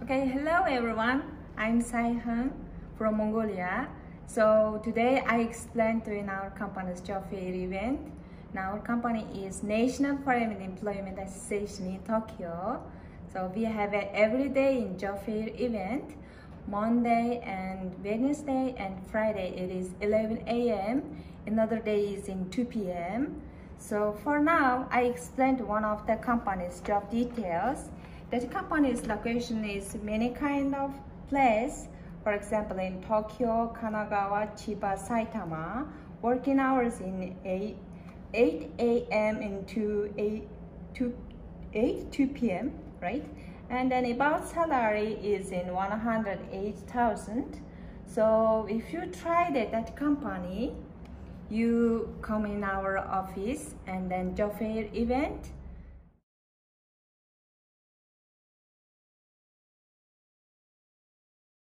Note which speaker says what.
Speaker 1: Okay, hello everyone. I'm Sai Hung from Mongolia. So today I explain to in our company's job fair event. Now our company is National Foreign Employment Association in Tokyo. So we have it every day in job fair event. Monday and Wednesday and Friday it is 11 a.m. Another day is in 2 p.m. So for now, I explained one of the company's job details. That company's location is many kind of place. For example, in Tokyo, Kanagawa, Chiba, Saitama. Working hours in 8, 8 a.m. into 8, 2, 8, 2 p.m., right? And then about salary is in 108,000. So if you tried at that company, you come in our office and then job fair event